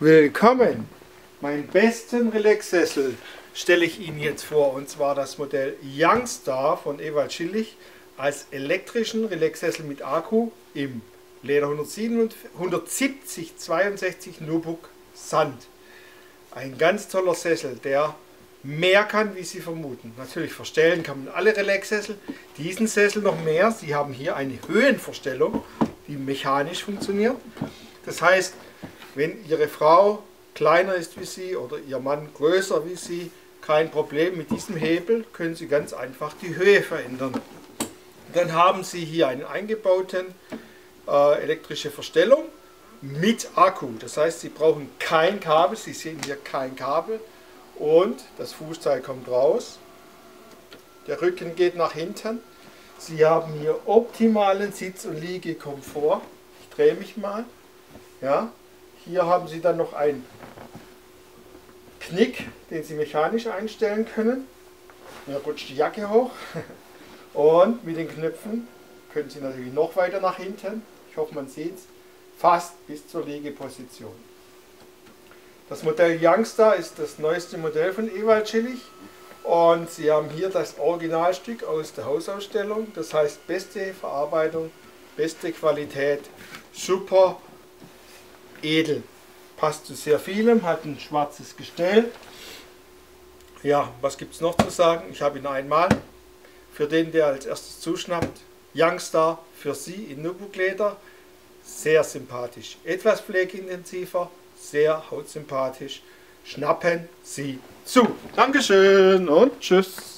Willkommen! Meinen besten Relax-Sessel stelle ich Ihnen jetzt vor und zwar das Modell Youngstar von Ewald Schillich als elektrischen Relax-Sessel mit Akku im Leder 170 62 Nubuck Sand. Ein ganz toller Sessel, der mehr kann, wie Sie vermuten. Natürlich verstellen kann man alle Relax-Sessel. Diesen Sessel noch mehr. Sie haben hier eine Höhenverstellung, die mechanisch funktioniert. Das heißt, wenn Ihre Frau kleiner ist wie Sie oder Ihr Mann größer wie Sie, kein Problem. Mit diesem Hebel können Sie ganz einfach die Höhe verändern. Dann haben Sie hier einen eingebauten äh, elektrische Verstellung mit Akku. Das heißt, Sie brauchen kein Kabel. Sie sehen hier kein Kabel. Und das Fußteil kommt raus. Der Rücken geht nach hinten. Sie haben hier optimalen Sitz- und Liegekomfort. Ich drehe mich mal. Ja, hier haben Sie dann noch einen Knick, den Sie mechanisch einstellen können. Hier rutscht die Jacke hoch. Und mit den Knöpfen können Sie natürlich noch weiter nach hinten. Ich hoffe, man sieht es. Fast bis zur Liegeposition. Das Modell Youngstar ist das neueste Modell von Ewald Schillig. Und Sie haben hier das Originalstück aus der Hausausstellung. Das heißt beste Verarbeitung, beste Qualität, super edel. Passt zu sehr vielem, hat ein schwarzes Gestell. Ja, was gibt es noch zu sagen? Ich habe ihn einmal. Für den, der als erstes zuschnappt, Youngstar für Sie in Nubukleder. Sehr sympathisch. Etwas pflegeintensiver, sehr hautsympathisch. Schnappen Sie zu. Dankeschön und tschüss.